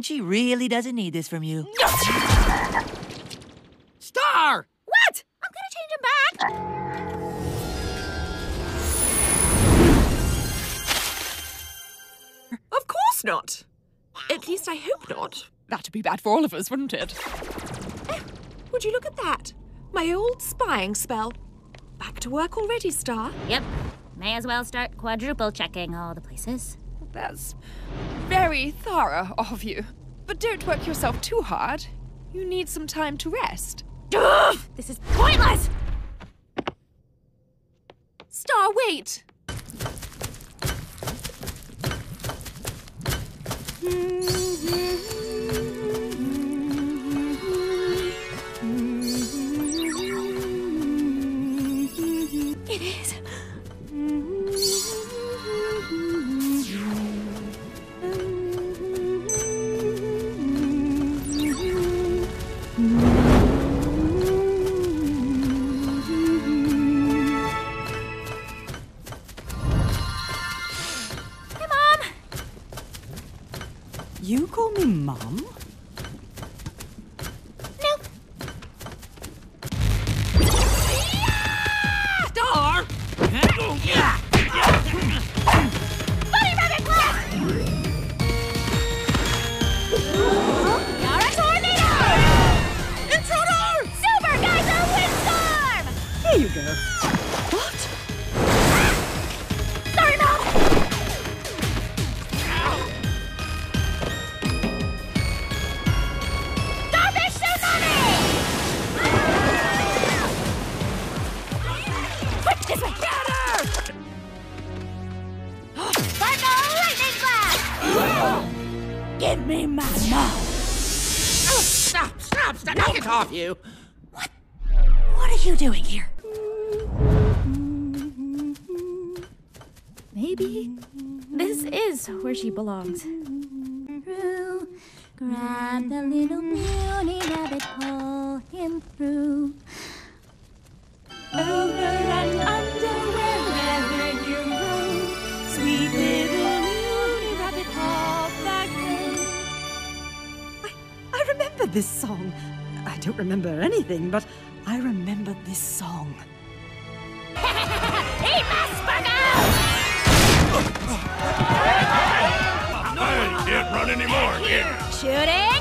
and she really doesn't need this from you. Star! What? I'm gonna change him back. Of course not. At least I hope not. That'd be bad for all of us, wouldn't it? Eh, would you look at that? My old spying spell. Back to work already, Star. Yep. May as well start quadruple checking all the places. That's very thorough of you. But don't work yourself too hard. You need some time to rest. Ugh, this is pointless! Star, wait! It You call me Mum? No. Star! Bunny Rabbit! Yara Tornado! Intruder! Super Geyser Windstorm! Here you go. Give me my mom. Oh, stop, stop, stop! Knock it off, you! What What are you doing here? Maybe this is where she belongs. Grab the little puny rabbit, pull him through. I remember this song. I don't remember anything, but I remember this song. Eat my sparkle! I can't run anymore, kid. Shooting star!